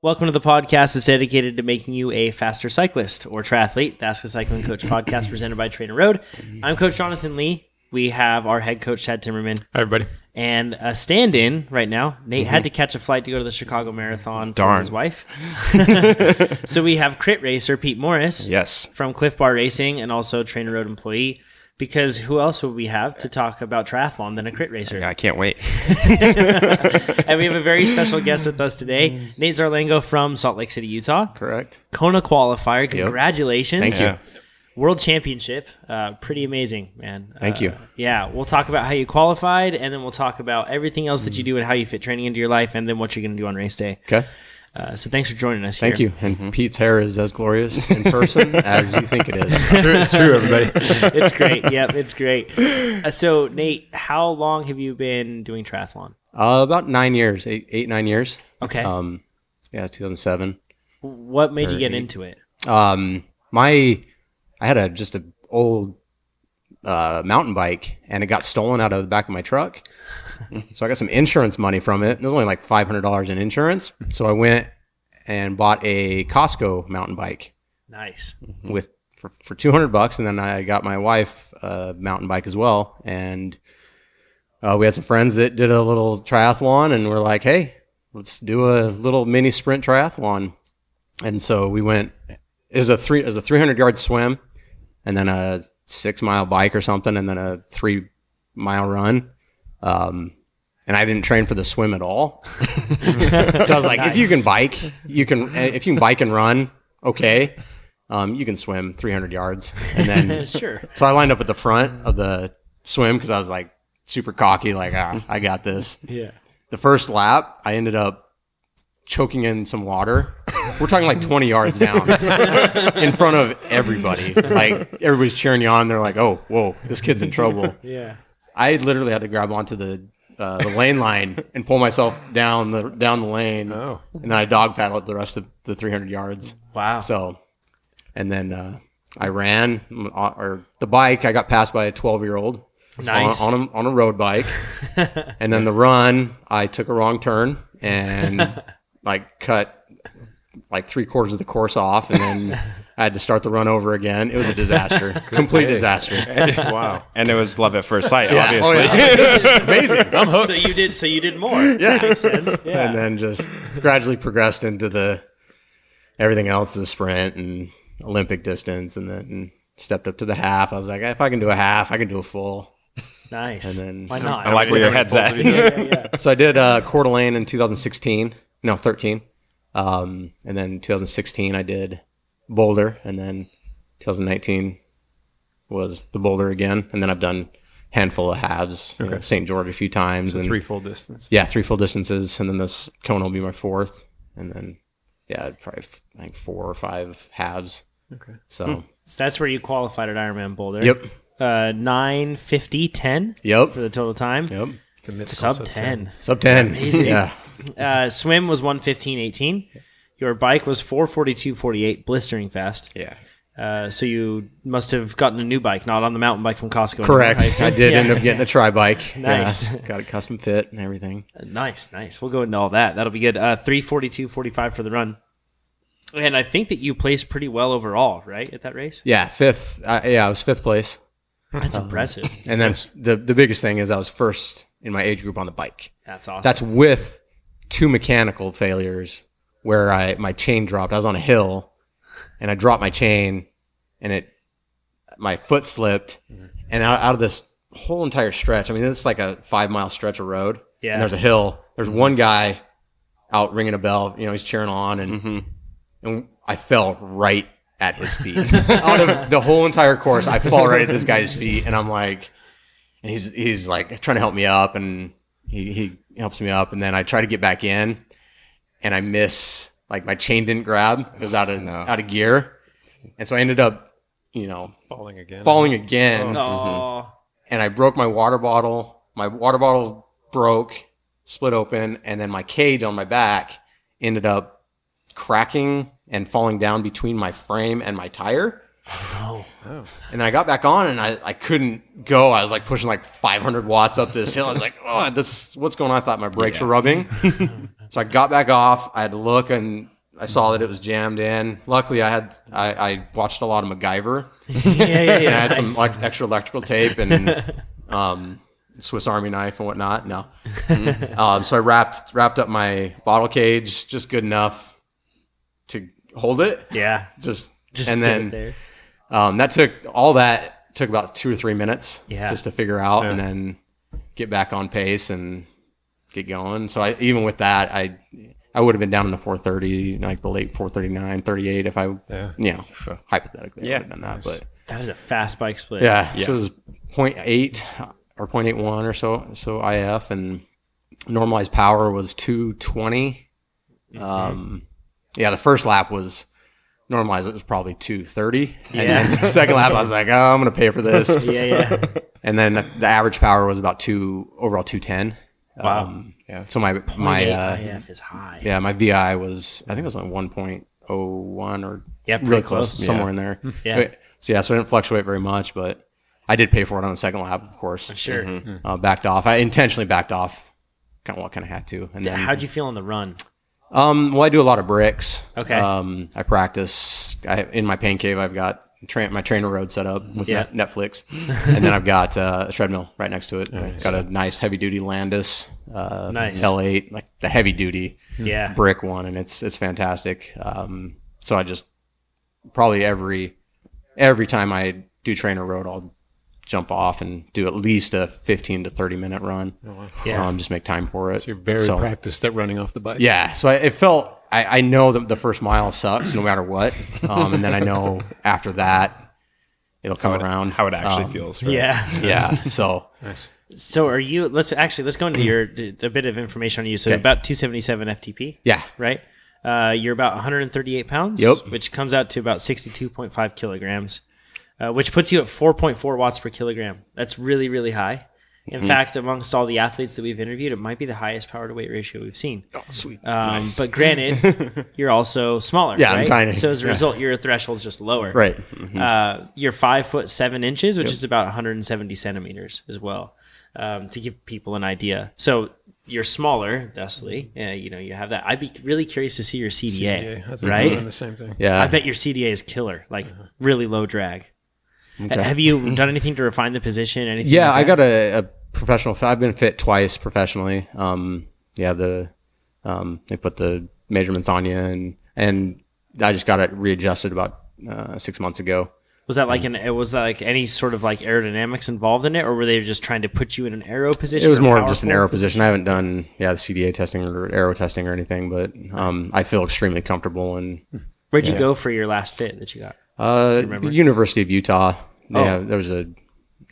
Welcome to the podcast that's dedicated to making you a faster cyclist or triathlete. The Ask a Cycling Coach podcast presented by Trainer Road. I'm Coach Jonathan Lee. We have our head coach, Chad Timmerman, Hi, everybody. and a stand in right now. Nate had mhm. to catch a flight to go to the Chicago Marathon for Darn. his wife. so we have crit racer Pete Morris Yes. from Clif Bar Racing and also Trainer Road employee. Because who else would we have to talk about triathlon than a crit racer? I can't wait. And we have a very special guest with us today, Nate Zarlengo from Salt Lake City, Utah. Correct. Kona qualifier. Congratulations. Thank you. World Championship. Uh, pretty amazing, man. Thank Uh, you. Yeah, we'll talk about how you qualified, and then we'll talk about everything else that you do and how you fit training into your life, and then what you're going to do on race day. Okay. Uh, so thanks for joining us Thank here. you. And Pete's hair is as glorious in person as you think it is. It's true, everybody. it's great. Yep, it's great. Uh, so, Nate, how long have you been doing triathlon? Uh, about nine years, eight, eight, nine years. Okay. Um, yeah, 2007. what made you get eight. into it? Um, my, I had a just a old uh, mountain bike, and it got stolen out of the back of my truck. So I got some insurance money from it. It was only like five hundred dollars in insurance. So I went and bought a Costco mountain bike. Nice. with for, for 200 bucks and then i got my wife a mountain bike as well and uh, we had some friends that did a little triathlon and we're like hey let's do a little mini sprint triathlon and so we went is a three is a 300 yard swim and then a six mile bike or something and then a three mile run um, and I didn't train for the swim at all. so I was like, if you can bike, you can. If you can bike and run, okay. Um, you can swim 300 yards, and then sure. so I lined up at the front of the swim because I was like super cocky, like ah, I got this. Yeah. The first lap, I ended up choking in some water. We're talking like 20 yards down in front of everybody. Like everybody's cheering you on. They're like, "Oh, whoa, this kid's in trouble." Yeah. I literally had to grab onto the uh, the lane line and pull myself down the down the lane, Oh. and then I dog paddled the rest of the 300 yards. Wow. So, and then uh, I ran uh, or the bike. I got passed by a 12 year old Nice. on, on, a, on a road bike, and then the run. I took a wrong turn and like cut like three quarters of the course off, and then I had to start the run over again. It was a disaster, complete disaster. wow. And it was love at first sight, Yeah. obviously. Oh, yeah. Amazing. I'm hooked. So you did. So you did more. Yeah. Makes sense. Yeah. and then just gradually progressed into the everything else, the sprint and Olympic distance, and then stepped up to the half. I was like, if I can do a half, I can do a full. nice. And then- why not? I like where your head's at. yeah, yeah, yeah. So I did uh, Coeur d'Alene in 2016, no 13, um, and then 2016 I did Boulder, and then 2019 was the Boulder again, and then I've done handful of halves, you know, St. George a few times, and Three full distance. Yeah, three full distances, and then this Kona will be my fourth, and then yeah, probably f- I think four or five halves. Okay. So So that's where you qualified at Ironman Boulder. yep, Uh, 950, 10 yep, for the total time. yep. The mythical Sub sub 10. Sub ten. Amazing. Yeah, Uh, swim was 115, 18. Your bike was 442, 48, blistering fast. yeah. Uh, so you must have gotten a new bike, not on the mountain bike from Costco. anymore, Correct. assume? I did Yeah. end up getting a tri bike. Nice. Yeah. Got a custom fit and everything. Nice, nice. We'll go into all that. That'll be good. Uh, 342, 45 for the run. And I think that you placed pretty well overall, right, at that race? Yeah, fifth. Uh, yeah, I was fifth place, That's impressive. and then the the biggest thing is I was first in my age group on the bike. That's awesome. That's with two mechanical failures where I my chain dropped. I was on a hill and I dropped my chain and it my foot slipped mm-hmm. and out, out of this whole entire stretch. I mean, it's like a five mile stretch of road. Yeah. And there's a hill. There's mm-hmm. one guy out ringing a bell. You know, he's cheering on and mm-hmm. and I fell right at his feet. out of the whole entire course, I fall right at this guy's feet and I'm like and he's he's like trying to help me up and he, he helps me up and then I try to get back in and I miss like my chain didn't grab. It was out of out of gear. And so I ended up, you know, Falling again. falling again Oh, mm-hmm. and I broke my water bottle. My water bottle broke, split open, and then my cage on my back ended up cracking and falling down between my frame and my tire. Oh. And then I got back on and I, I couldn't go. I was like pushing like 500 watts up this hill. I was like, oh, this is what's going on. I thought my brakes were rubbing. So I got back off. I had to look and I saw that it was jammed in. Luckily, I had I, I watched a lot of MacGyver. yeah, yeah, and yeah. I had some like extra electrical tape and um, Swiss Army knife and whatnot. No, um, so I wrapped wrapped up my bottle cage just good enough to hold it. yeah. Just, Just and then there. um, that took all that took about two or three minutes Yeah. just to figure out and then get back on pace and get going. So I even with that I I would have been down in the 430 like the late 439 38 if I Yeah. you know hypothetically I Yeah. would have done that but That is a fast bike split. yeah, so it was 0.8 or 0.81 or so so IF and normalized power was 220 um yeah the first lap was normalized it was probably 230 and Yeah. then the second lap I was like oh I'm gonna pay for this Yeah, yeah. and then the average power was about two overall 210 Wow. um, yeah so my my Point uh, IF is high. yeah my VI was I think it was like 1.01 or Yeah, really close, close. somewhere in there. Yeah. So yeah, so it didn't fluctuate very much, but I did pay for it on the second lap, of course. Sure. Uh, backed off. I intentionally backed off. Kind of what kind of had to. And then, How'd you feel on the run? um, well, I do a lot of bricks. Okay. Um, I practice. I in my pain cave. I've got tra- my trainer road set up with Yeah. Net- Netflix, and then I've got uh, a treadmill right next to it. Got a nice heavy duty Landice, uh, Nice. L8, like the heavy duty Yeah. brick one, and it's it's fantastic. Um, so I just probably every every time I do trainer road, I'll jump off and do at least a 15 to 30 minute run. Yeah. Um, just make time for it. You're very So- practiced at running off the bike. Yeah. So I, it felt I, I know that the first mile sucks no matter what, um, and then I know after that it'll come around. How it actually Um, feels. Right? Yeah. Yeah. So Nice. So are you? Let's actually let's go into your a bit of information on you. So Okay. about 277 FTP, yeah. right? Uh, you're about 138 pounds. Yep. Which comes out to about 62.5 kilograms, uh, which puts you at 4.4 watts per kilogram. That's really really high. In Mm-hmm. fact, amongst all the athletes that we've interviewed, it might be the highest power to weight ratio we've seen. Oh, sweet. Um, But granted, you're also smaller. Yeah, I'm tiny. So as a Yeah. result, your threshold's just lower. right. Uh, you're five foot seven inches, which is about 170 centimeters as well. Um, to give people an idea, so you're smaller, thusly. Uh, you know, you have that. I'd be really curious to see your CDA, Yeah, that's right? doing the same thing. Yeah. I bet your CDA is killer, like really low drag. Okay. Have you done anything to refine the position? Anything? Yeah, like I got a, a professional. I've been fit twice professionally. Um, yeah, the um, they put the measurements on you, and and I just got it readjusted about uh, six months ago. Was that like an? Was that like any sort of like aerodynamics involved in it, or were they just trying to put you in an aero position? It was more of just an aero position. I haven't done yeah the CDA testing or aero testing or anything, but um, I feel extremely comfortable and Where'd you go for your last fit that you got? uh, the University of Utah. They Oh. have, there was a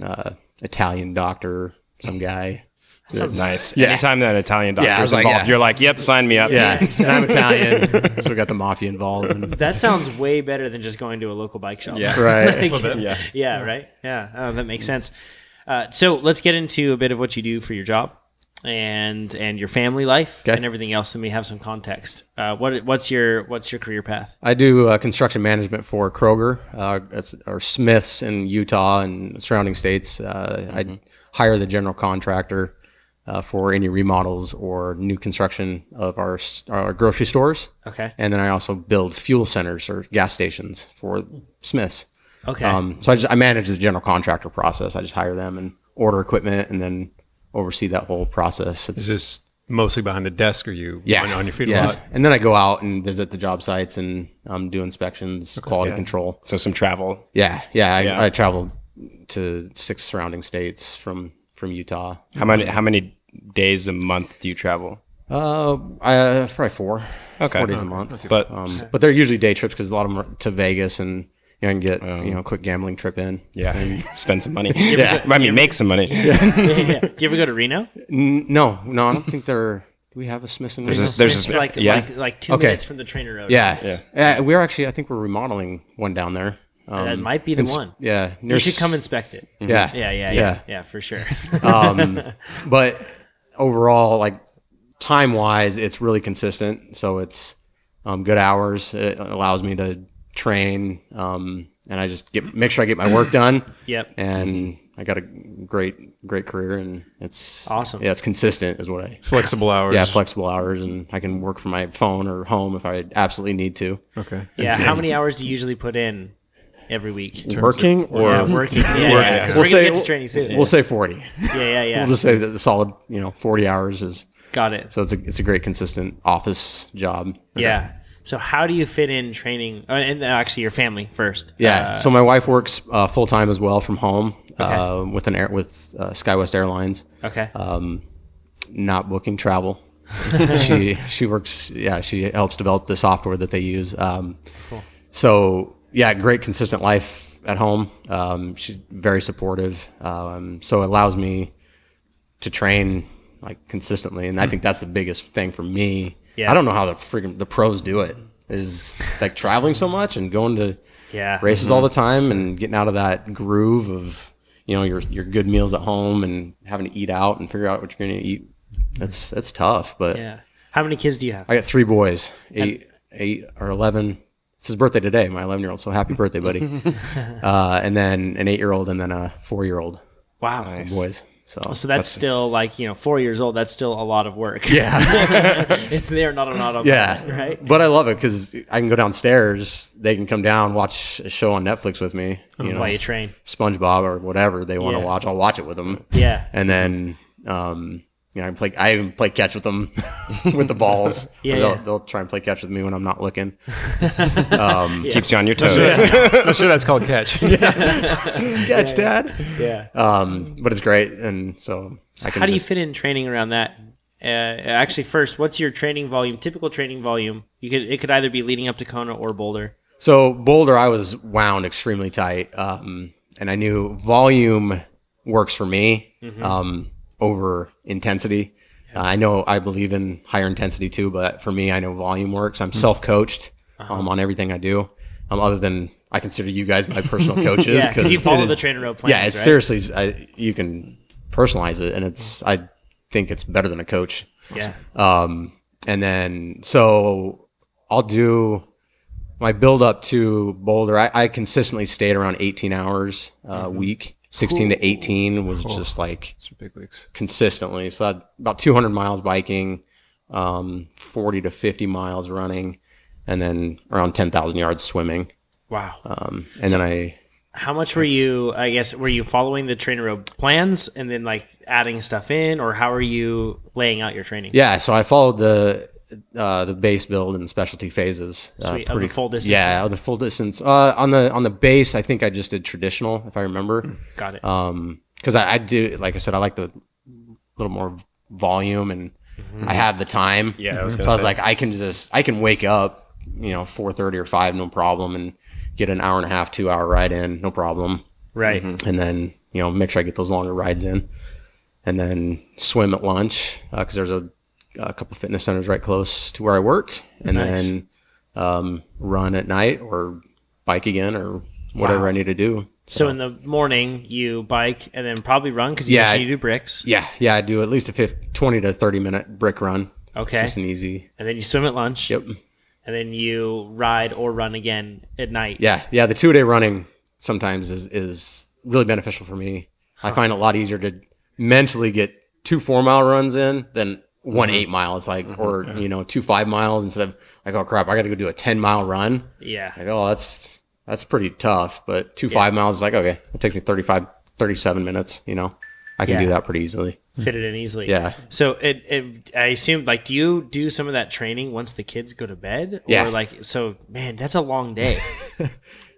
uh, Italian doctor, some guy. Sounds Nice. Yeah. Anytime that Italian doctor Yeah, is like, involved, yeah. you're like, yep, sign me up. Yeah, and I'm Italian, so we got the mafia involved. And, That sounds way better than just going to a local bike shop. Yeah. right. Like, Yeah. yeah, right. Yeah, oh, that makes sense. Uh, so let's get into a bit of what you do for your job and and your family life Okay. and everything else. And we have some context. Uh, what what's your what's your career path? I do uh, construction management for Kroger, uh, or Smiths in Utah and surrounding states. Uh, I hire the general contractor uh, for any remodels or new construction of our, our grocery stores. Okay. And then I also build fuel centers or gas stations for Smiths. Okay. Um, so I just I manage the general contractor process. I just hire them and order equipment and then oversee that whole process. It's Is this mostly behind the desk or you yeah, on, on your feet yeah. a lot? And then I go out and visit the job sites and um, do inspections, quality control. So some travel. Yeah, yeah. I, Yeah. I traveled to six surrounding states from from Utah. How many how many days a month do you travel? Uh, I, it's probably four. Okay. four days a month. But Um, but they're usually day trips because a lot of them are to Vegas and you know, I can get you know a quick gambling trip in. yeah, spend some money. yeah, I mean, make some money. yeah, yeah. Do you ever go to Reno? N- no, no, I don't think they're. Do we have a Smith and There's a- there's It's a- like yeah. like like two Okay. minutes from the trainer road. Yeah, yeah. we're actually. I think we're remodeling one down there. Um, that might be the ins- one. Yeah, You should come inspect it. Yeah, Yeah, yeah, yeah, yeah, for sure. um, but overall, like time wise, it's really consistent. So it's um, good hours. It allows me to train, um, and I just get make sure I get my work done. yep. And I got a great great career, and it's Awesome. Yeah, it's consistent, is what I. Flexible hours. Yeah, flexible hours, and I can work from my phone or home if I absolutely need to. Okay. Yeah. How many hours do you usually put in every week? Working or yeah, working. Yeah, yeah. Working. 'cause We'll say- gonna get to training soon. We'll say forty. yeah, yeah, yeah. We'll just say that the solid, you know, forty hours is Got it. so it's a it's a great consistent office job. Yeah. So how do you fit in training? Uh, and actually, your family first. Yeah. Uh, so my wife works uh, full time as well from home uh, with an air with uh, SkyWest Airlines. okay. um, not booking travel. she she works. Yeah, she helps develop the software that they use. Um, So yeah, great consistent life at home. Um, she's very supportive. Um, so it allows me to train like consistently, and I think that's the biggest thing for me. Yeah. I don't know how the freaking the pros do it. Is like traveling so much and going to yeah. races all the time and getting out of that groove of you know your your good meals at home and having to eat out and figure out what you're going to eat. That's that's tough, but Yeah. How many kids do you have? I got three boys, eight eight or eleven. It's his birthday today, my eleven year old. So happy birthday, buddy! uh, and then an eight year old and then a four year old Wow. boys. So So that's, still like you know four years old. That's still a lot of work. yeah, it's there, not an auto. yeah, Right. But I love it because I can go downstairs. They can come down, watch a show on Netflix with me. You know, While you train. SpongeBob or whatever they want to Yeah. watch. I'll watch it with them. Yeah. and then um, you know, I play. I even play catch with them with the balls. Yeah, they'll, yeah. they'll try and play catch with me when I'm not looking. Um, Keeps you on your toes. I'm sure that's called catch. catch, Dad. Yeah. Um, but it's great, and so, I can How do you fit in training around that? Uh, actually, first, what's your training volume? Typical training volume. You could it could either be leading up to Kona or Boulder. So Boulder, I was wound extremely tight, um, and I knew volume works for me Mm-hmm. Over intensity. Uh, I know I believe in higher intensity too, but for me, I know volume works. Mm-hmm. I'm self-coached Uh-huh. um, on everything I do. Um, other than I consider you guys my personal coaches Yeah, because you follow is- the trainer road plans. yeah, it's right? seriously I, you can personalize it, and it's I think it's better than a coach. Yeah. Um, and then so I'll do my build up to Boulder. I, I consistently stayed around 18 hours a week. 16 to 18 was just like Some big weeks. consistently. So that, about 200 miles biking, um, 40 to 50 miles running, and then around 10,000 yards swimming. Wow. Um, and then I How much were you? I guess were you following the trainer road plans and then like adding stuff in, or how are you laying out your training? Yeah, so I followed the uh, the base build and specialty phases. uh, Sweet, of the full distance Yeah, of the full distance. Uh, on the on the base, I think I just did traditional, if I remember. Got it. Um, because I, I do, like I said, I like the little more volume, and I have the time. Yeah, I was so gonna I was like, I can just I can wake up, you know, four thirty or five, no problem, and get an hour and a half, two hour ride in, no problem right. and then you know make sure I get those longer rides in, and then swim at lunch because there's a, a couple fitness centers right close to where I work, and Nice. then um, run at night or bike again or whatever Wow. I need to do. So in the morning you bike and then probably run because you Yeah, you do bricks. Yeah, yeah, I do at least a 50, 20 to thirty minute brick run. Okay. just an easy. and then you swim at lunch. Yep. And then you ride or run again at night. Yeah, yeah. The two day running sometimes is is really beneficial for me. I find it a lot easier to mentally get two four mile runs in than one mm-hmm. eight mile. It's like mm-hmm. or you know two five miles instead of like oh crap, I got to go do a ten mile run. Yeah. Like oh that's that's pretty tough. But two five miles is like okay, it takes me 35, 37 minutes. You know, I can Yeah. do that pretty easily. Fit it in easily. Yeah. So it, it I assume like do you do some of that training once the kids go to bed? Yeah. Or like so man, that's a long day.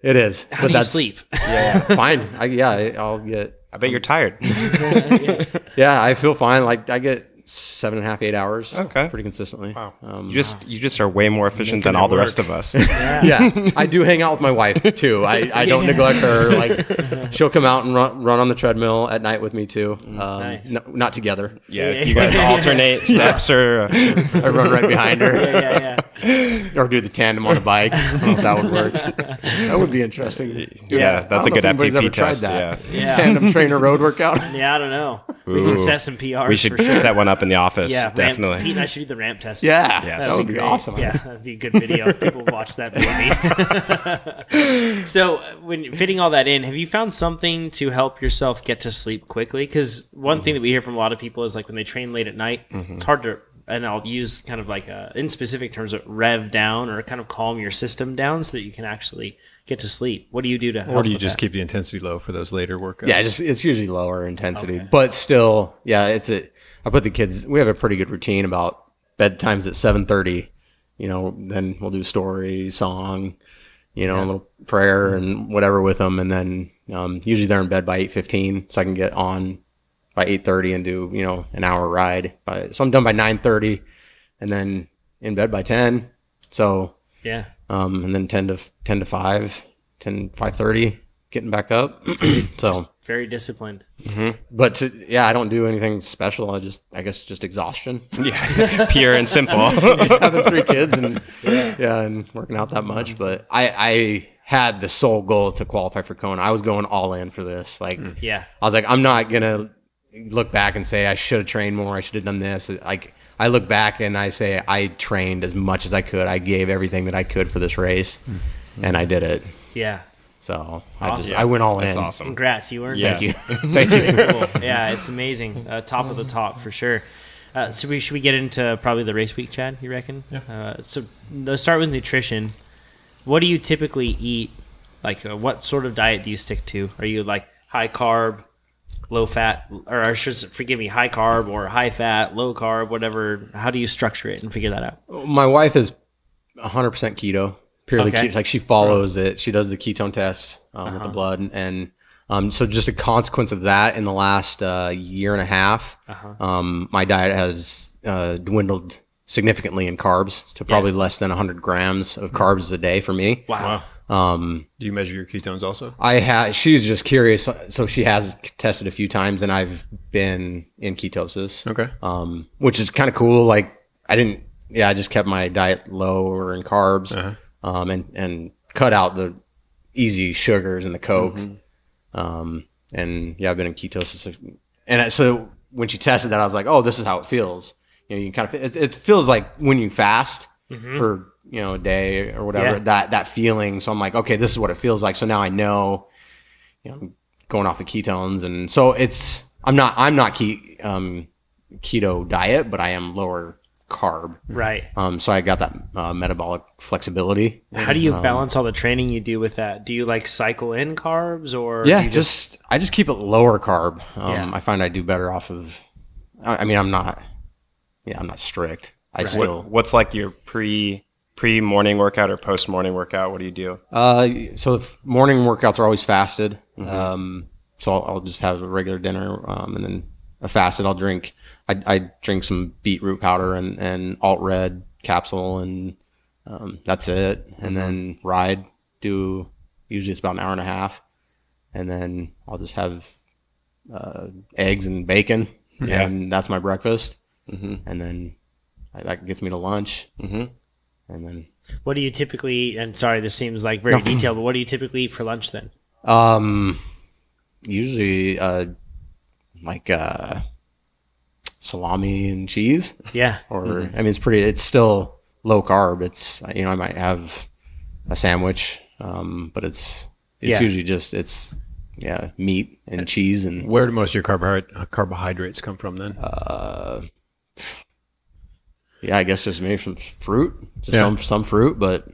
It is. How but do you that's sleep? yeah, fine. I, yeah, I'll get I bet you're tired. yeah. I feel fine. Like I get seven and a half, eight hours. Okay. pretty consistently. Wow. Um, You just you just are way more efficient than Making it all the work. rest of us. yeah, I do hang out with my wife too. I, I don't neglect her. Like she'll come out and run, run on the treadmill at night with me too. Um, Nice. no- not together. Yeah, you guys alternate steps or uh, I run right behind her. yeah, yeah, or do the tandem on a bike. I don't know if that would work. That would be interesting. Yeah, that's a good if anybody's FTP ever tried test. that. Yeah. Yeah. Tandem trainer road workout. Yeah, I don't know. We Ooh. can set some PRs. We should for sure. set one up in the office. Yeah, ramp- definitely. Pete and I should do the ramp test. Yeah, Yes. that would be great. awesome. Yeah, that'd be a good video. People watch that movie. so, when fitting all that in, have you found something to help yourself get to sleep quickly? Because one thing that we hear from a lot of people is like when they train late at night, mm-hmm. it's hard to. And I'll use kind of like a, in specific terms, of rev down or kind of calm your system down so that you can actually get to sleep. What do you do to? Or do you just that? keep the intensity low for those later workouts? Yeah, just it's usually lower intensity, Okay. but still, yeah, it's a. I put the kids. We have a pretty good routine about bedtimes at seven thirty. You know, then we'll do story, song, you know, a little prayer and whatever with them, and then um, usually they're in bed by eight fifteen, so I can get on by eight thirty and do you know an hour ride. By so I'm done by nine thirty, and then in bed by ten. So Yeah. um, and then 10 to 10 to 5 10 5.30 getting back up so Very disciplined. but to, yeah i don't do anything special i just i guess just exhaustion Yeah, pure and simple. having three kids and yeah. and working out that much but i i had the sole goal to qualify for kona i was going all in for this like Yeah. i was like i'm not gonna look back and say i should have trained more i should have done this like i look back and i say i trained as much as i could i gave everything that i could for this race and i did it Yeah. So I just Awesome. I went all That's in. awesome. Congrats, you earned Yeah. it. Thank you. Thank you. Cool. Yeah, it's amazing. Uh, top of the top for sure. Uh, so we should we get into probably the race week, Chad? You reckon? Yeah. Uh, so let's start with nutrition. What do you typically eat? Like, uh, what sort of diet do you stick to? Are you like high carb, low fat, or I should forgive me, high carb or high fat, low carb, whatever? How do you structure it and figure that out? My wife is 100% keto, purely Okay. keto. Like she follows it. She does the ketone test um, with the blood, and um, so just a consequence of that in the last uh, year and a half, um, my diet has uh, dwindled significantly in carbs to probably less than 100 grams of carbs a day for me. Wow. Um, Do you measure your ketones also? I had. She's just curious, so she has tested a few times, and I've been in ketosis. Okay. um, which is kind of cool. Like I didn't, yeah, I just kept my diet lower in carbs, Uh-huh. um, and and cut out the easy sugars and the Coke, um, and yeah, I've been in ketosis, and so when she tested that, I was like, oh, this is how it feels. You know, you kind of it, it feels like when you fast for you know a day or whatever Yeah. that that feeling. So I'm like, okay, this is what it feels like. So now I know, you know, I'm going off of ketones, and so it's I'm not I'm not ke- um, keto diet, but I am lower carb. Right. Um, so I got that uh, metabolic flexibility. How do you balance all the training you do with that? Do you like cycle in carbs or do Yeah, you just, I just keep it lower carb. Um, Yeah. I find I do better off of. I, I mean, I'm not. Yeah, I'm not strict. I still. What, what's like your pre pre morning workout or post morning workout? What do you do? Uh, so if morning workouts are always fasted. Mm-hmm. Um, so I'll, I'll just have a regular dinner, um, and then a fasted. I'll drink. I, I drink some beetroot powder and and alt red capsule, and um, that's it. Mm-hmm. And then ride. Do usually it's about an hour and a half, and then I'll just have uh, eggs and bacon, Yeah. and that's my breakfast. Mhm. And then I, that gets me to lunch, Mhm. And then What do you typically eat? And sorry, this seems like very detailed, but what do you typically eat for lunch then? Um, usually, uh, like uh, salami and cheese, Yeah. or I mean, it's pretty. It's still low carb. It's you know, I might have a sandwich, um, but it's it's Yeah. usually just it's yeah, meat and cheese and Where do most of your carbohydrate, carbohydrates come from then? uh, yeah, I guess just maybe some fruit, just Yeah. some some fruit, but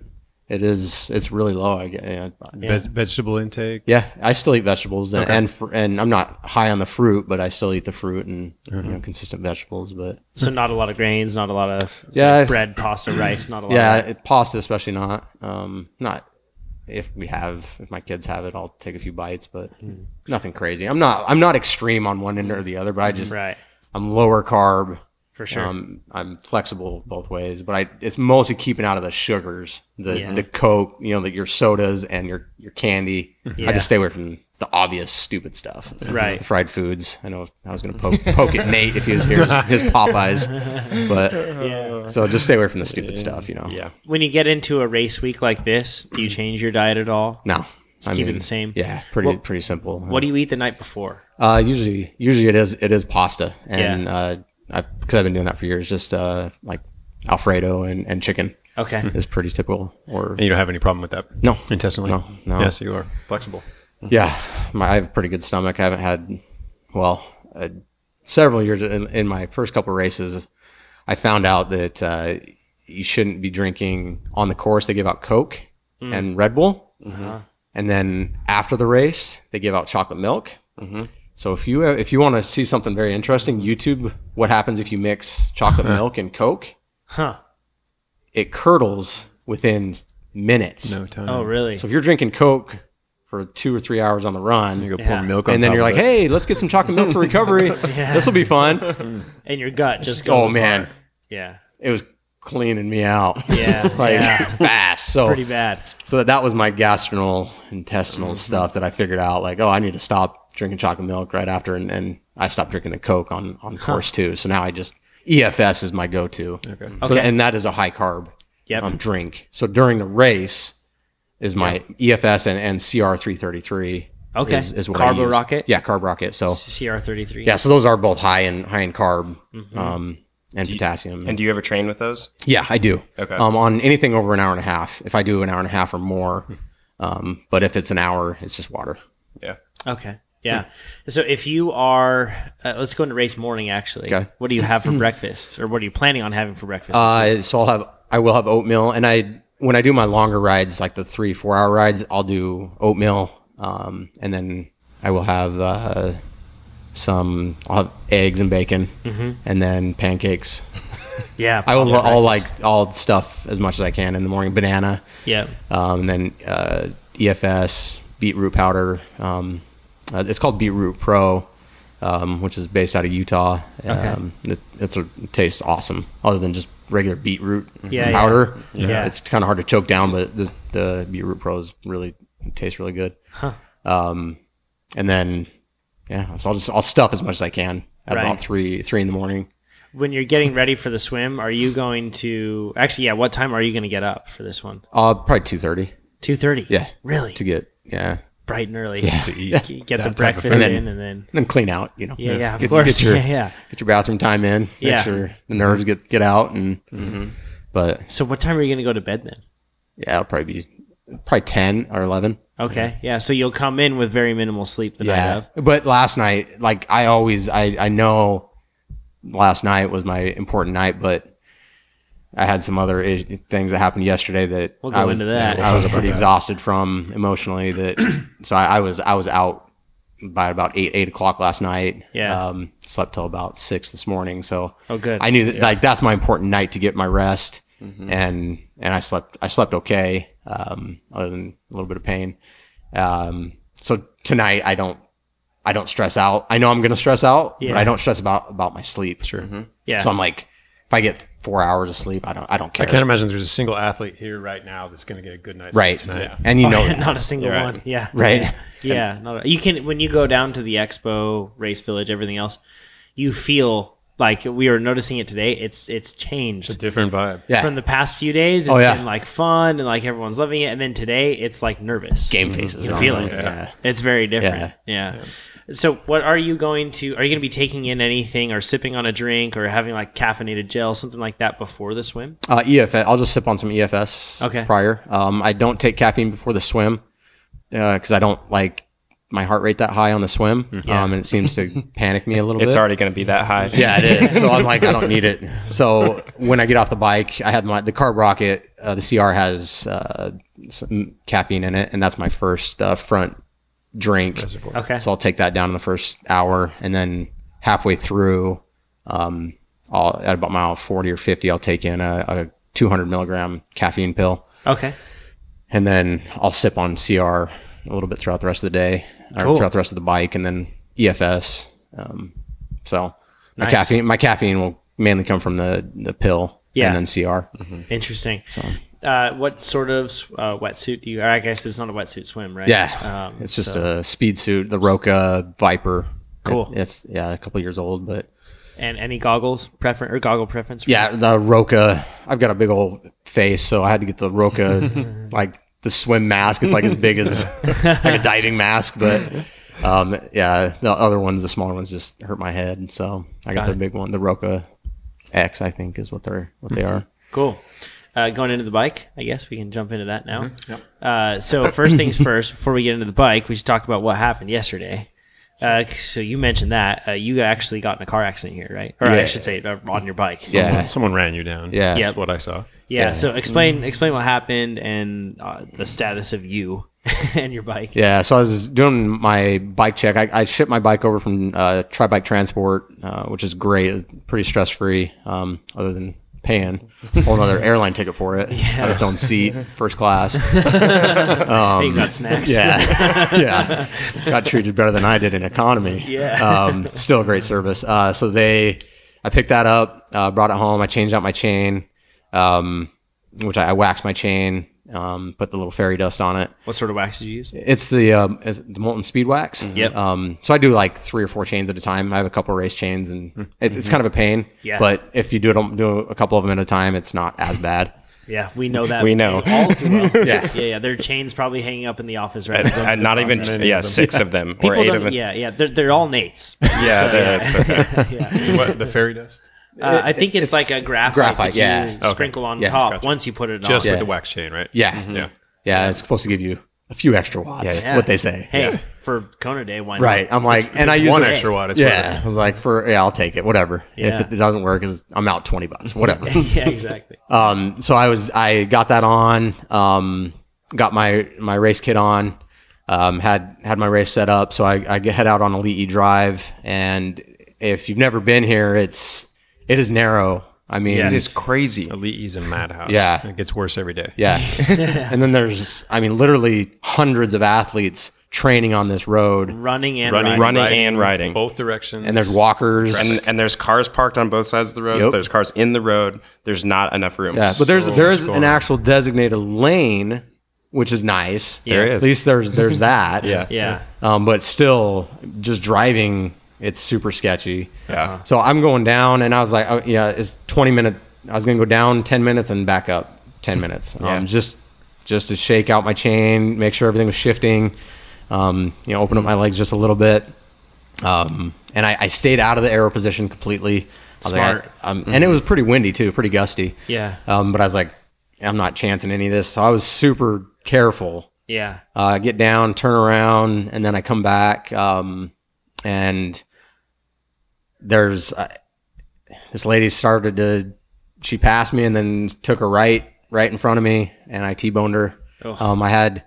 it is it's really low. I get yeah. Veg- vegetable intake? Yeah, I still eat vegetables, and Okay. and, fr- and I'm not high on the fruit, but I still eat the fruit and you know consistent vegetables. But So not a lot of grains, not a lot of Yeah. bread, pasta, rice, not a lot. yeah, of that. it, pasta especially not. Um, not if we have if my kids have it, I'll take a few bites, but nothing crazy. I'm not I'm not extreme on one end or the other, but I just right I'm lower carb. For sure. Um, I'm flexible both ways, but I it's mostly keeping out of the sugars, the Yeah. the Coke, you know, that your sodas and your your candy. Yeah. I just stay away from the obvious stupid stuff. Right. The fried foods. I know I was going to poke, poke at Nate if he was here, his, his Popeyes, but Yeah. so just stay away from the stupid stuff. You know. Yeah. When you get into a race week like this, do you change your diet at all? No. I keep it the same? Yeah, pretty Well, pretty simple. What do you eat the night before? Uh, usually, usually it is it is pasta, and uh, I've because I've been doing that for years. Just uh, like Alfredo and, and chicken Okay. is pretty typical. Or And you don't have any problem with that? no, Intestinally? No, no. Yes, you are flexible. yeah, my, I have a pretty good stomach. I haven't had well uh, several years in, in my first couple of races. I found out that uh, you shouldn't be drinking on the course. They give out Coke and Red Bull, and then after the race they give out chocolate milk. So if you if you want to see something very interesting, YouTube what happens if you mix chocolate milk and Coke? Huh. It curdles within minutes. No time. Oh, really? So if you're drinking Coke for two or three hours on the run, You go Yeah. pour milk on and then top you're of like, it. "Hey, let's get some chocolate milk for recovery. This will be fun." and your gut just goes. oh man, apart. Yeah. it was cleaning me out. Yeah. like yeah. fast. So Pretty bad. so that, that was my gastrointestinal intestinal Mm-hmm. stuff that I figured out. Like, oh, I need to stop drinking chocolate milk right after, and, and I stopped drinking the Coke on on course too. So now I just EFS is my go to. Okay. So Okay. and that is a high carb Yep. um, drink. So during the race is my EFS and, and CR three thirty three. Okay. Is, is what I Carbo use. Rocket? Yeah, carb rocket. So CR33. yeah, so those are both high in high in carb Mm-hmm. um, and potassium. And do you ever train with those? yeah, I do. Okay. Um, on anything over an hour and a half. If I do an hour and a half or more, um, but if it's an hour, it's just water. Yeah. Okay. Yeah. So if you are, uh, let's go into race morning. Actually, Okay. what do you have for breakfast, or what are you planning on having for breakfast? Uh, so I'll have I will have oatmeal, and I when I do my longer rides, like the three four hour rides, I'll do oatmeal, um, and then I will have uh, some I'll have eggs and bacon, and then pancakes. yeah. I will I'll breakfast. like all stuff as much as I can in the morning. Banana, Yeah. um, and then uh, EFS beetroot powder. Um, uh, it's called Beetroot Pro, um, which is based out of Utah. Um, it, it's a, it tastes awesome, other than just regular beetroot Yeah, yeah. powder. Yeah. it's kind of hard to choke down, but this, the Beetroot Pro is really tastes really good. Um, and then yeah, so I'll just I'll stuff as much as I can at Right. about three three in the morning. When you're getting ready for the swim, are you going to actually? Yeah. What time are you going to get up for this one? Uh, probably two thirty. Two thirty. Yeah, Really to get yeah, bright and early. Yeah. To eat. Get the That type of breakfast in, and then and then clean out. You know. yeah, yeah, of Get- course. Get your, yeah, yeah. get your bathroom time in. Make Yeah. sure the nerves get get out, and mm-hmm. but So what time are you going to go to bed then? yeah, it'll probably be probably ten or eleven. Okay. Yeah. So you'll come in with very minimal sleep the night Yeah, of. but last night, like I always, I I know last night was my important night, but I had some other is- things that happened yesterday that We'll go I was, into that. I was pretty exhausted from emotionally. That so I, I was I was out by about eight eight o'clock last night. Yeah. um, slept till about six this morning. So Oh, good. I knew that like that's my important night to get my rest, Mm-hmm. and and I slept I slept okay, um, other than a little bit of pain. Um, so tonight I don't I don't stress out. I know I'm gonna stress out, Yeah. but I don't stress about about my sleep. Sure. yeah. So I'm like, I get four hours of sleep, I don't I don't care. I can't imagine there's a single athlete here right now that's going to get a good night's right. sleep tonight. And you know oh, not a single You're one. Yeah. right. Yeah. Not a, you can when you go down to the expo, race village, everything else, you feel like we were noticing it today. It's it's changed. A different vibe. Yeah. From the past few days, it's Oh, yeah. been like fun and like everyone's loving it, and then today it's like nervous. Game faces. You're feeling there. Yeah. It's very different. Yeah. So, what are you going to? Are you going to be taking in anything, or sipping on a drink, or having like caffeinated gel, something like that before the swim? Uh, EFS. I'll just sip on some EFS. Okay. Prior. Um, I don't take caffeine before the swim because I don't like my heart rate that high on the swim. Yeah. Um, and it seems to panic me a little It's bit. It's already going to be that high. Yeah, it is. So I'm like, I don't need it. So when I get off the bike, I had my the carb rocket. Uh, the CR has uh, some caffeine in it, and that's my first uh, front drink. Okay. So I'll take that down in the first hour, and then halfway through, um, I'll at about mile 40 or 50, I'll take in a, a 200 milligram caffeine pill, Okay. and then I'll sip on CR a little bit throughout the rest of the day, or Cool. throughout the rest of the bike, and then EFS. Um, so my Nice. caffeine, my caffeine will mainly come from the the pill, Yeah. and then CR. Interesting. Uh, what sort of uh, wetsuit do you? Or I guess it's not a wetsuit swim, right? Yeah, Um, it's just so- a speed suit, the Roka Viper. Cool. It- it's yeah, a couple years old, but and any goggles preference or goggle preference? yeah, the Roka. I've got a big old face, so I had to get the Roka, like the swim mask. It's like as big as like a diving mask, but um, yeah, the other ones, the smaller ones, just hurt my head. So I got, Got the it. big one, the Roka X, I think is what they're what they are. Cool. Uh, going into the bike, I guess we can jump into that now. Mm-hmm. Uh, so first things first, before we get into the bike, we should talk about what happened yesterday. Uh, so you mentioned that uh, you actually got in a car accident here, right? Or I should say uh, on your bike. Yeah. Someone ran you down. Yeah. Yeah. That's what I saw. Yeah. Yeah. So explain explain what happened and uh, the status of you and your bike. Yeah, so I was doing my bike check. I, I shipped my bike over from uh, Tri Bike Transport, uh, which is great, pretty stress free, um, other than paying a whole other airline ticket for it, had its own seat, first class. you got snacks. Um, Yeah, yeah, got treated better than I did in economy. Yeah. um, still a great service. Uh, so they, I picked that up, uh, brought it home. I changed out my chain, um, which I, I waxed my chain, um, put the little fairy dust on it. What sort of wax did you use? It's the um, is it the molten speed wax. Yep. Um, so I do like three or four chains at a time. I have a couple of race chains, and it, it's kind of a pain. Yeah. But if you do it, do a couple of them at a time, it's not as bad. Yeah, we know that. We know. all too well. Yeah. yeah, yeah. Their chains probably hanging up in the office right now. and not even yeah, six of them or People eight of them. Yeah, yeah. They're, they're all Nates. Yeah, that's okay. yeah. What the fairy dust? Uh, I think it's, it's like a graphite, graphite, that you yeah. sprinkle on Yeah, top gotcha. once you put it on. Just on. with Yeah. the wax chain, right? Yeah. Yeah. Yeah. It's supposed to give you a few extra watts. Yeah. What they say. Hey, for Kona Day, why not? Right. I'm like, and I use One extra watt. Is Yeah. I was like, for yeah, I'll take it. Whatever. Yeah. If it doesn't work, I'm out twenty bucks. Whatever. yeah, exactly. Um, so I was, I got that on, um, got my, my race kit on, um, had, had my race set up. So I, I get- head out on Elite E Drive. And if you've never been here, it's, it is narrow. I mean, Yeah, It is crazy. Ali'i's a madhouse. Yeah. It gets worse every day. yeah. and then there's, I mean, literally hundreds of athletes training on this road Running and Running, riding. Running and riding. Both directions. and there's walkers. And, and there's cars parked on both sides of the road. Yep. There's cars in the road. There's not enough room. yeah. But there's, so there is an actual designated lane, which is nice. there Yeah. is. At least there's, there's that. Yeah. Yeah. Um, but still, just driving, it's super sketchy. Yeah. So I'm going down, and I was like, oh, yeah, it's 20 minute. I was gonna go down 10 minutes and back up 10 minutes. Yeah. Um, just just to shake out my chain, make sure everything was shifting. Um, you know, open up my legs just a little bit. Um, and I, I stayed out of the aero position completely. I Smart. Like, I- um, And it was pretty windy too, pretty gusty. Yeah. Um, but I was like, I'm not chancing any of this. So I was super careful Yeah. uh, get down, turn around, and then I come back. Um, and there's uh, this lady started to, she passed me and then took a right, right in front of me, and I T-boned her. Um, I had,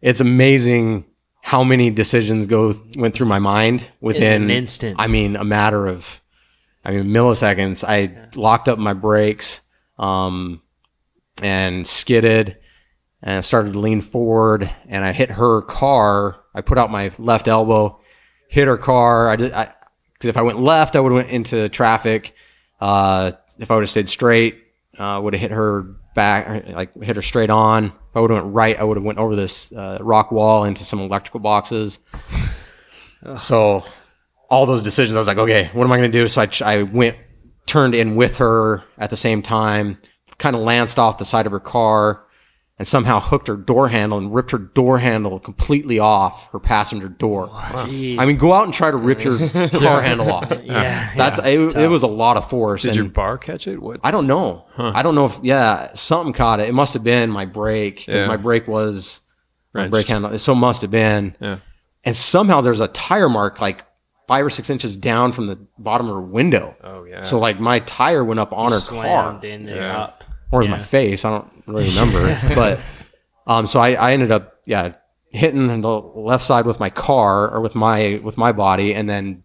it's amazing how many decisions go went through my mind within an instant. I mean, a matter of, I mean, milliseconds. I locked up my brakes, um, and skidded and I started to lean forward and I hit her car. I put out my left elbow, hit her car. I did, I, cause if I went left, I would have went into traffic. Uh, if I would have stayed straight, uh, would have hit her back, like hit her straight on. If I would have went right, I would have went over this, uh, rock wall into some electrical boxes. so all those decisions, I was like, okay, what am I going to do? So I, I went, turned in with her at the same time, kind of lanced off the side of her car and somehow hooked her door handle and ripped her door handle completely off her passenger door. Jeez. I mean, go out and try to rip your car handle off. yeah. That's yeah, it, it was a lot of force. Did and your bar catch it? What? I don't know. I don't know if yeah, something caught it. It must have been my brake because Yeah. my brake was my Wrenched. brake handle. So it must have been. Yeah. And somehow there's a tire mark like five or six inches down from the bottom of her window. Oh yeah. So like my tire went up on her car slammed in and Yeah. up. Or Yeah. my face. I don't really remember, but um, so I, I ended up yeah hitting the left side with my car or with my with my body, and then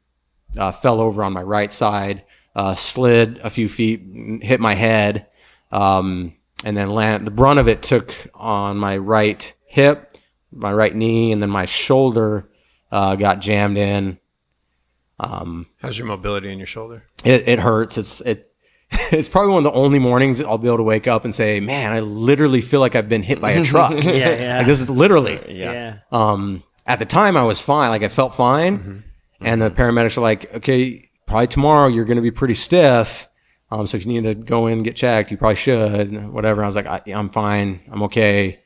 uh, fell over on my right side, uh, slid a few feet, hit my head, um, and then land. The brunt of it took on my right hip, my right knee, and then my shoulder uh, got jammed in. Um, How's your mobility in your shoulder? it, it hurts. It's it it's probably one of the only mornings that I'll be able to wake up and say, "Man, I literally feel like I've been hit by a truck." Yeah, yeah. Like this is literally. yeah. Um, at the time, I was fine. Like I felt fine, and the paramedics are like, "Okay, probably tomorrow you're going to be pretty stiff. Um, so if you need to go in and get checked, you probably should. Whatever." I was like, I, "I'm fine. I'm okay."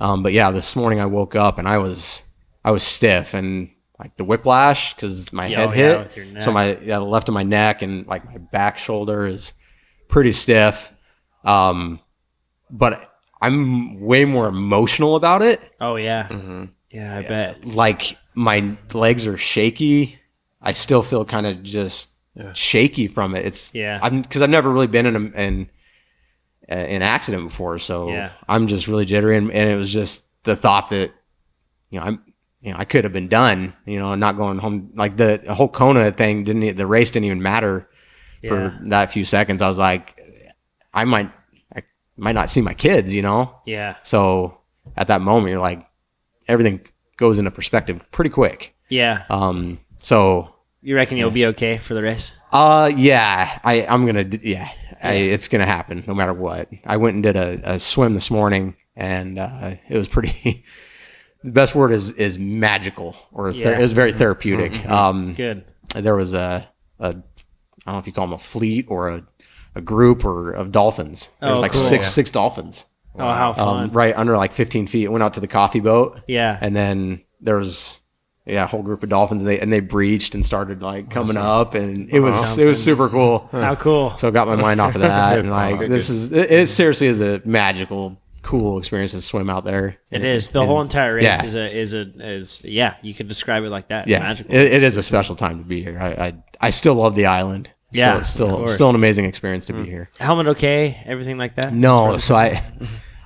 Um, but yeah, this morning I woke up and I was I was stiff and like the whiplash because my Yeah, head oh, yeah, hit. So my yeah, the left of my neck and like my back shoulder is pretty stiff. Um, but I'm way more emotional about it. Oh yeah. Mm-hmm. Yeah, I bet. Like my legs are shaky. I still feel kind of just shaky from it. It's Yeah. I'm because I've never really been in a, in uh, an accident before, so Yeah. I'm just really jittery, and, and it was just the thought that you know I'm you know I could have been done, you know, not going home. Like the, whole Kona thing didn't the race didn't even matter for that few seconds. I was like, I might I might not see my kids, you know. Yeah. So at that moment, you're like, everything goes into perspective pretty quick. Yeah. Um, so You reckon you'll be okay for the race? uh, yeah, I I'm gonna d- yeah, I, it's gonna happen no matter what. I went and did a, a swim this morning, and uh, it was pretty. the best word is is magical, or ther- Yeah. it was very therapeutic. Um, Good. there was a, a I don't know if you call them a fleet or a, a group or of dolphins. There's Oh, like cool. six six dolphins. Oh, how fun. um, right under like 15 feet. Went out to the coffee boat, yeah. and then there was yeah a whole group of dolphins, and they and they breached and started like coming up, and it was it was super cool. how cool. So I got my mind off of that, and like this is it, it seriously is a magical, cool experience to swim out there. It is. The whole entire race yeah. is a is a is yeah, you could describe it like that. It's yeah, magical. It, it is a special time to be here. I I, I still love the island. Still, Yeah, it's still still an amazing experience to be here. Helmet okay? Everything like that? No, so I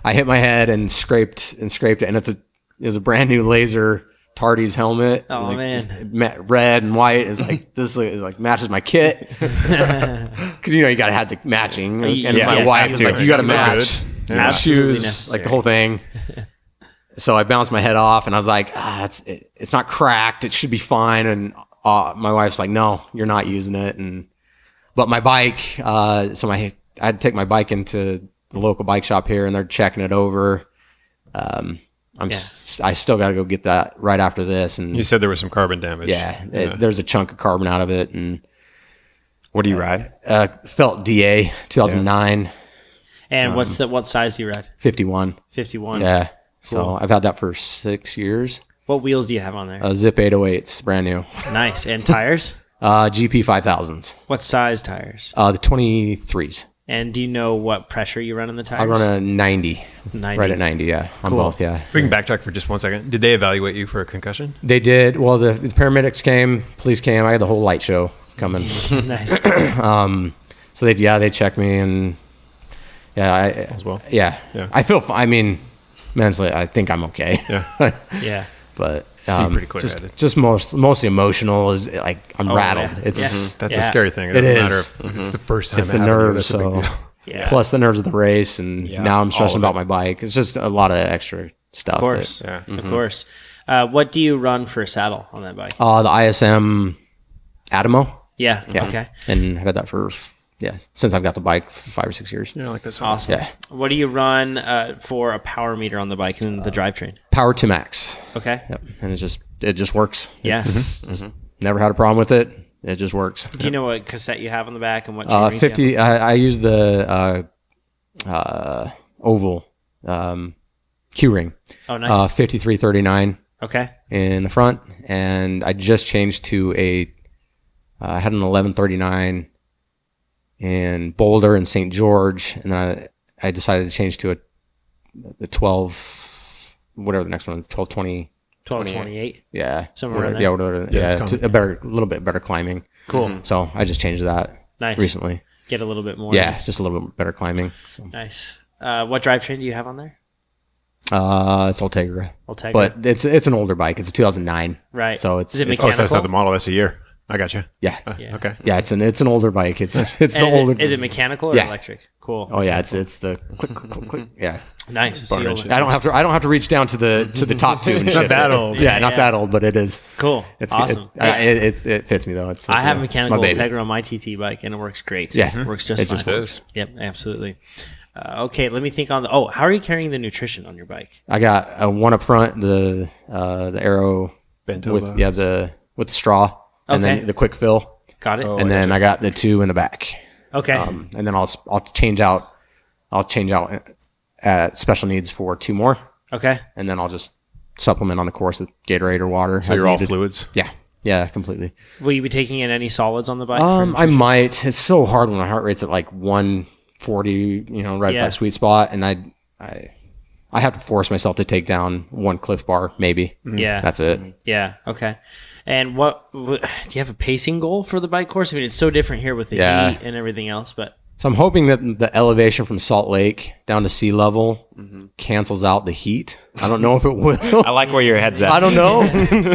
I hit my head and scraped and scraped it, and it's a it was a brand new Lazer Tardiz helmet. Oh, like, man. red and white. It's like this is like matches my kit because you know you got to have the matching. And Yeah, my yes, wife is like, you got to match. Yeah. Shoes, necessary. like the whole thing. So I bounced my head off, and I was like, ah, it's it, it's not cracked. It should be fine. And uh, my wife's like, no, you're not using it. And but my bike, uh, so my I had to take my bike into the local bike shop here, and they're checking it over. Um, I'm s- I still got to go get that right after this, and You said there was some carbon damage. yeah, it- there's a chunk of carbon out of it, and What do you ride? uh, Felt DA 2009 And Um, what's the what size do you ride? 51. Fifty one. Yeah, so I've had that for six years. What wheels do you have on there? Uh, Zipp 808s, brand new. nice. And tires? Uh, GP 5000s. What size tires? Uh, the 23s. And do you know what pressure you run in the tires? I run a 90, 90. right at 90. Yeah, on Cool. both. Yeah, We can backtrack for just one second. Did they evaluate you for a concussion? they did. Well, the, the paramedics came, police came. I had the whole light show coming. nice. um, so they yeah they checked me and yeah I As well? Yeah, Yeah. I feel. I mean, mentally, I think I'm okay. Yeah. Yeah. but Seem um, pretty just, clear-headed. just most mostly emotional is like I'm Oh, rattled. yeah. It's Yeah. That's Yeah. a scary thing. It, It doesn't is. matter if it's the first time it's it the happened to you, nerves. that's a big So. Yeah. plus the nerves of the race, and Yeah, now I'm stressing about it. my bike. It's just a lot of extra stuff. Of course. Yeah. Of course. Uh, what do you run for a saddle on that bike? That, uh, the ISM Adamo, Yeah. yeah, Okay. and I've had that for yeah since I've got the bike for five or six years. Yeah, I like this. Awesome. Yeah, What do you run uh, for a power meter on the bike and the drivetrain? Power2Max. Okay. Yep, and it just it just works. Yeah. It's just never had a problem with it. It just works. Do you know what cassette you have on the back and what Uh, chainrings you have? fifty. I, I use the uh, uh, oval um, Q ring. Oh, nice. Uh, fifty three thirty nine okay. in the front, and I just changed to a. I uh, had an eleven thirty nine in Boulder and St. George, and then I I decided to change to a the twelve whatever the next one twelve twenty. 1228. Yeah, Somewhere whatever, in yeah, there. whatever, Yeah, yeah, it's to common. a better, a little bit better climbing. Cool. So I just changed that Nice. recently. Get a little bit more. Yeah, just a little bit better climbing. So. Nice. Uh, what drivetrain do you have on there? Uh, it's Ultegra, Ultegra. but it's it's an older bike. It's a 2009. right. So it's, Is it it's Oh, so that's not the model. That's a year. I got you. Yeah, Yeah. Okay. yeah. It's an it's an older bike. It's it's And the is, older. it, is it mechanical or Yeah. electric? Cool. Oh yeah, it's it's the click click click click. Yeah, Nice. So you'll- I don't have to I don't have to reach down to the to the top two and shit. that old. Yeah, Yeah, not yeah. that old, but it is. Cool. It's awesome. It, I- it, it, it fits me though. It's, I have uh, mechanical it's my baby. Ultegra on my TT bike, and it works great. Yeah. it works just It fine. just works. Yep, absolutely. Uh, okay, let me think on the. Oh, how are you carrying the nutrition on your bike? I got uh, one up front, the uh, the aero Bento with box. yeah the with the straw, and Okay. then the quick fill, Got it. Oh, and then I got the two in the back. okay. Um, and then I'll s- I'll change out I'll change out at special needs for two more, okay. and then I'll just supplement on the course with Gatorade or water. So as you're all needed. fluids. Yeah, yeah, completely. Will you be taking in any solids on the bike? Um, I might. It's so hard when my heart rate's at like 140, you know, right Yeah. at that sweet spot, and I, I, I have to force myself to take down one Clif Bar, maybe. yeah. That's it. Yeah. Okay. And what, what do you have a pacing goal for the bike course? I mean, it's so different here with the Yeah. heat and everything else, but So I'm hoping that the elevation from Salt Lake down to sea level mm-hmm. cancels out the heat. I don't know if it will. I like where your head's at. I don't know.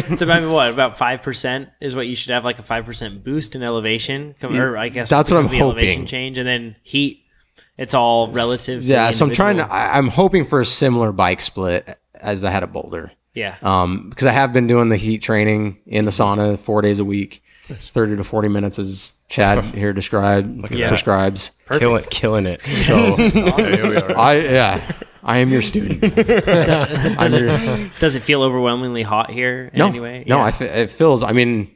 so about what about five percent is what you should have like a five percent boost in elevation. Or I guess That's what I'm of the elevation hoping. change, and then heat. It's all relative. To yeah, the so I'm trying to. I, I'm hoping for a similar bike split as I had at Boulder. Yeah. Um, because I have been doing the heat training in the sauna four days a week, thirty to forty minutes, as Chad here described that. prescribes. Killing, killing it. So Here we are. I yeah, I am your student. Does it does it feel overwhelmingly hot here in No, any way? no, Yeah. I fe- it feels. I mean,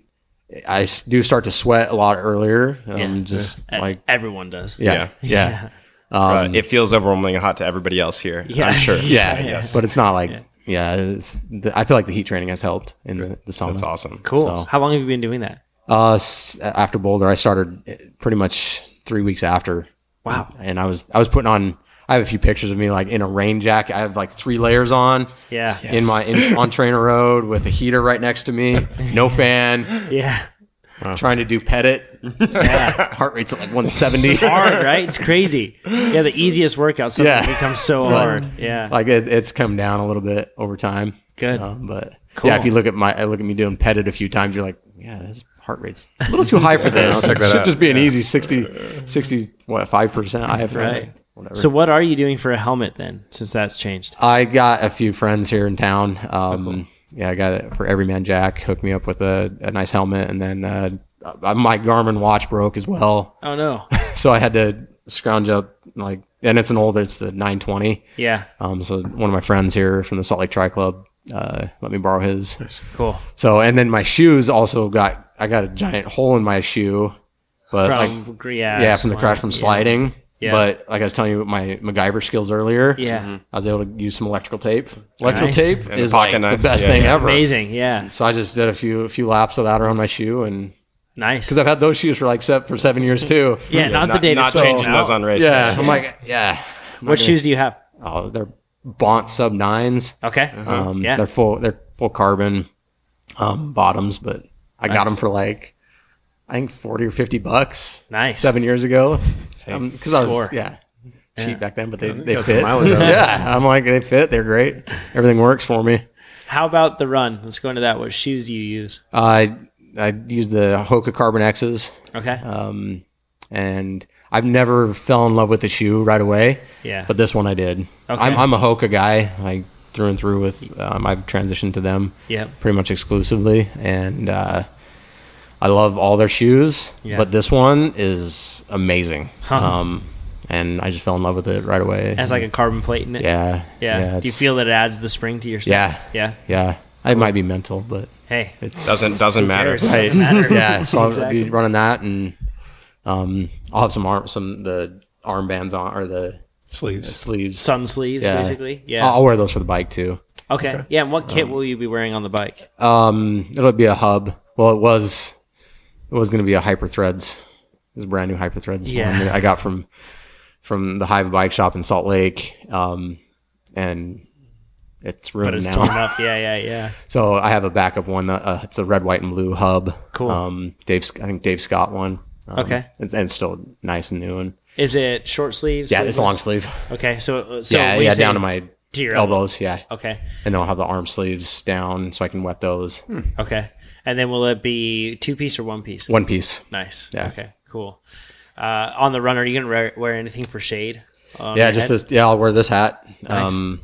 I s- do start to sweat a lot earlier. Um, Yeah. just E- like everyone does. yeah, yeah, Uh, Um, it feels overwhelmingly hot to everybody else here. Yeah. I'm sure. yeah, yes. But it's not like yeah. it's the, I feel like the heat training has helped in the, the sauna. That's awesome. Cool. So- How long have you been doing that? Uh, after Boulder, I started pretty much three weeks after. Wow. and I was I was putting on. I have a few pictures of me like in a rain jacket. I have like three layers on Yeah. in my in, on TrainerRoad with a heater right next to me, no fan, Yeah. Trying to do Pettit. Heart rate's at like 170. Hard, right? It's crazy. Yeah, the easiest workout suddenly Yeah. becomes so hard. Yeah. like it, it's come down a little bit over time. Good. Um, but Cool. yeah, if you look at my, I look at me doing Pettit a few times, you're like, yeah, this heart rate's a little too high for this. check that Should out. just be an easy 60, 60, what, 5% I have Right. Whatever. So what are you doing for a helmet then, since that's changed? I got a few friends here in town. Um, Yeah, I got it for Every Man Jack. Hooked me up with a, a nice helmet, and then uh, uh, my Garmin watch broke as well, Oh no. so I had to scrounge up like, and it's an older, it's the 920. Yeah. Um, so one of my friends here from the Salt Lake Tri Club uh, let me borrow his. Cool. So and then my shoes also got I got a giant hole in my shoe, but like yeah. yeah from the crash from sliding. Yeah. But like I was telling you, my MacGyver skills earlier. Yeah. I was able to use some electrical tape. Electrical Nice. tape And is pocket like knife. the best Yeah, thing yeah. ever. Amazing. Yeah. So I just did a few a few laps of that around my shoe, and Nice. because I've had those shoes for like se- for seven years too. Yeah, not, the Not, day not switch changing them those on race Yeah, day. I'm like, yeah. What shoes do you have? Oh, they're Bont sub nines. Okay. Um, Yeah. they're full. They're full carbon um, bottoms, but I got them for like I think forty or fifty bucks. Nice. Seven years ago, because I was Score. yeah cheap Yeah. back then, but they they fit. mileage on 'em. yeah, I'm like they fit. They're great. Everything works for me. How about the run? Let's go into that. What shoes do you use? I I use the Hoka Carbon X's, Okay. um, and I've never fell in love with the shoe right away. yeah. But this one I did. Okay. I'm, I'm a Hoka guy, like through and through. With um, I've transitioned to them Yep. pretty much exclusively, and uh, I love all their shoes. Yeah. But this one is amazing. Huh. Um, and I just fell in love with it right away. Has like a carbon plate in it. yeah, Yeah. do you feel that it adds the spring to your step? Yeah. Yeah. Yeah, it might be mental, but Hey. it Doesn't doesn't matter. cares? Doesn't matter. yeah. So I'll Exactly. be running that, and um, I'll have some arm, some the armbands on or the Sleeves. sleeves. Sun sleeves, Yeah. basically. Yeah. I'll, I'll wear those for the bike too. okay. Yeah. And what kit will you be wearing on the bike? Um, it'll be a hub. Well, it was it was going to be a Hyper Threads. It a brand new Hyper Threads Yeah. one that I got from from the Hive Bike Shop in Salt Lake. Um, and it's But it's now. up. Yeah. Yeah. Yeah. So I have a backup one. That, uh, it's a red, white, and blue hub. Cool. Um, Dave, I think Dave Scott one. Um, Okay. and, and still nice and new. And Is it short sleeves? yeah, it's long sleeve. Okay. So, uh, so yeah, yeah, down to my to elbows. Yeah, Okay. and then I'll have the arm sleeves down so I can wet those. Okay. And then will it be two piece or one piece? One piece. Nice. Yeah. Okay. Cool. Uh, on the run, are you gonna wear, wear anything for shade? Yeah, just head? this. Yeah, I'll wear this hat. Um,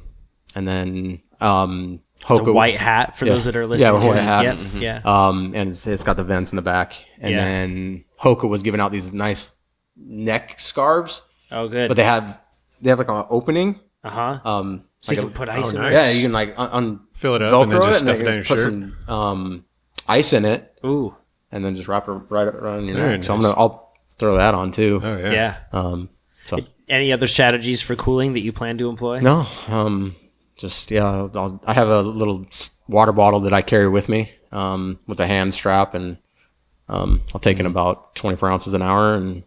and then um, It's Hoka a white hat for Yeah. those that are Yeah, listening. a white it. hat. Yep. Mhm. Yeah. Um, and it's, it's got the vents in the back. And Yeah. then Hoka was giving out these nice neck scarves, Oh, good. but they have they have like an opening. uh huh. Um, So you can a- put ice oh, in nice. there. yeah, you can like un, un Fill it up Velcro and then just it, stuff and it then down your put shirt. some um, ice in it, Ooh. and then just wrap it right around your Very neck. So I'm gonna I'll throw that on too. Oh yeah. Yeah. Um, so Any other strategies for cooling that you plan to employ? no, um, just yeah, I'll, I'll, I have a little water bottle that I carry with me, um, with a hand strap, and um, I'll take in about 24 ounces an hour and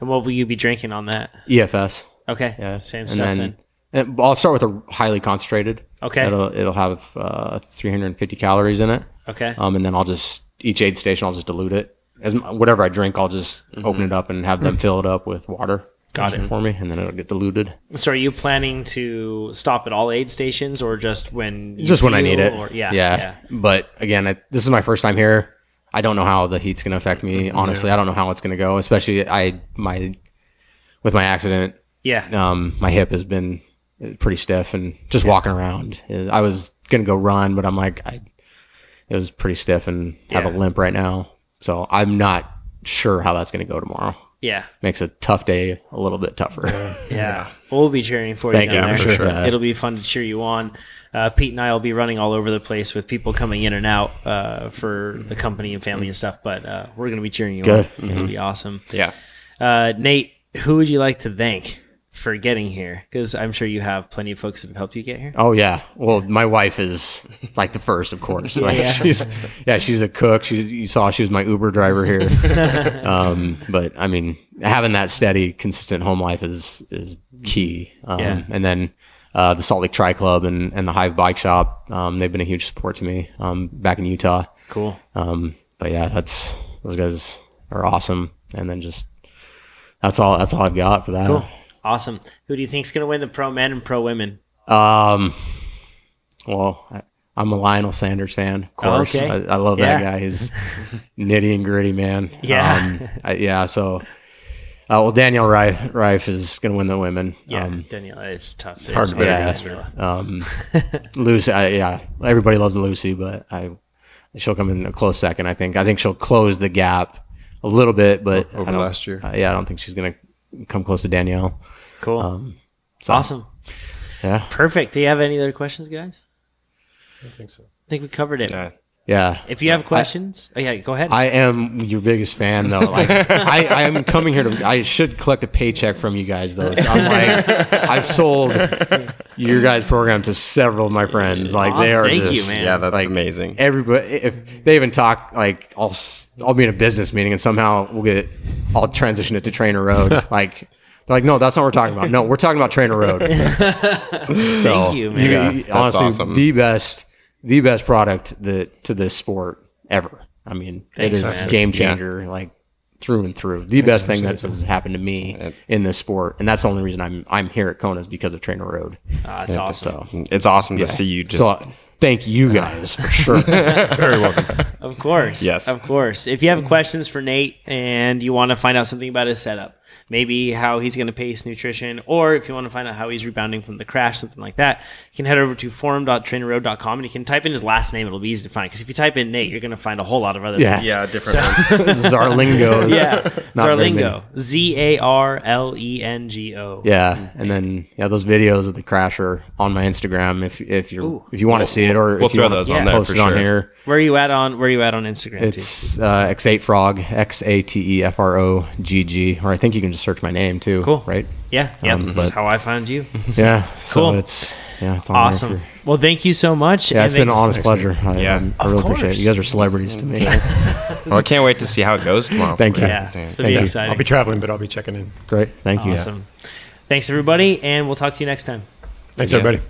And what will you be drinking on that? EFS. Okay. Yeah, Same and stuff then, then. and I'll start with a highly concentrated. Okay. It'll it'll have uh, 350 calories in it. Okay. Um, and then I'll just each aid station I'll just dilute it as whatever I drink. I'll just open it up and have them fill it up with water. Mm-hmm. Got it. for me, and then it'll get diluted. So are you planning to stop at all aid stations or just when you just when I need it. Or, yeah, yeah. yeah. But again, I, this is my first time here. I don't know how the heat's going to affect me. Honestly, I don't know how it's going to go. Especially I my with my accident, Yeah. um, my hip has been pretty stiff, and just walking around, I was going to go run, but I'm like, I it was pretty stiff and have a limp right now. So I'm not sure how that's going to go tomorrow. Yeah. Makes a tough day a little bit tougher. Yeah. We'll be cheering for Thank you. down you, there. for sure. Yeah. It'll be fun to cheer you on. Uh, Pete and I will be running all over the place with people coming in and out uh, for the company and family and stuff, but uh, we're going to be cheering you Good. on. It'll be awesome. Yeah. Uh, Nate, who would you like to thank for getting here? Because I'm sure you have plenty of folks that have helped you get here. Oh yeah. Well, my wife is like the first, of course. Like yeah. she's yeah, she's a cook. She's you saw she was my Uber driver here. um, but I mean, having that steady, consistent home life is is key. Um, Yeah. And then uh, the Salt Lake Tri Club and, and the Hive Bike Shop, um, they've been a huge support to me um, back in Utah. Cool. Um, but yeah, that's those guys are awesome. And then just that's all that's all I've got for that. Cool. Awesome. Who do you think's going to win the pro men and pro women? Um, well, I, I'm a Lionel Sanders fan, of course. okay. I, I love Yeah. that guy. He's nitty and gritty, man. Yeah. Um, I, yeah. So, uh, well, Danielle Ryf, Ryf is going to win the women. Yeah, Um, Danielle, it's tough. It's hard to bet yeah. against her. um, Lucy, I, yeah, everybody loves Lucy, but I, she'll come in a close second. I think. I think she'll close the gap a little bit, but Over last year. uh, yeah, I don't think she's going to come close to Danielle. Cool. Um, so, awesome. Yeah. Perfect. Do you have any other questions, guys? I think so. I think we covered it. Yeah. Yeah. If you have questions, oh yeah, go ahead. I am your biggest fan, though. Like, I, I am coming here to. I should collect a paycheck from you guys, though. So I'm like, I've sold your guys' program to several of my friends. Like, they are. Thank you, man. Yeah, that's Like, amazing. Everybody, if they even talk, like, I'll s- I'll be in a business meeting and somehow we'll get, I'll transition it to TrainerRoad. like, they're like, no, that's not what we're talking about. No, we're talking about TrainerRoad. so, you, man. Yeah, that's honestly, awesome. the best, the best product that to this sport ever. I mean, Thanks, it is man. game changer, like through and through. The best thing that's has happened to me It's- in this sport, and that's the only reason I'm I'm here at Kona is because of TrainerRoad. Ah, that's awesome. So, It's awesome to see you just. so uh, thank you guys for sure. Very welcome. Of course. Yes. Of course. If you have questions for Nate and you want to find out something about his setup, maybe how he's going to pace nutrition, or if you want to find out how he's rebounding from the crash, something like that, you can head over to forum.trainerroad.com and you can type in his last name. It'll be easy to find because if you type in Nate, you're going to find a whole lot of other Yeah. things. yeah, different ones. this is. Yeah. Zarlengo. Z A R L E N G O. Yeah, and then yeah, those videos of the crash are on my Instagram. If if you are if you want to see it, or we'll if throw wanna those on there post for it on sure. here. Where are you at on where are you at on Instagram? It's uh, X8 Frog, X A T E F R O G G, or I think you can just search my name too. Cool. right? Yeah. Yep. um, That's but- how I found you. Yeah, Cool. So it's yeah, it's awesome. for- Well, thank you so much. yeah, and it's been an honest pleasure. I, Yeah. um, I Of really appreciate it. You guys are celebrities to me. well, I can't wait to see how it goes tomorrow. Thank you. Yeah. Thank be you. exciting. I'll be traveling, but I'll be checking in. Great. Thank you. Awesome. Thanks, everybody, and we'll talk to you next time. Thanks, ya. everybody.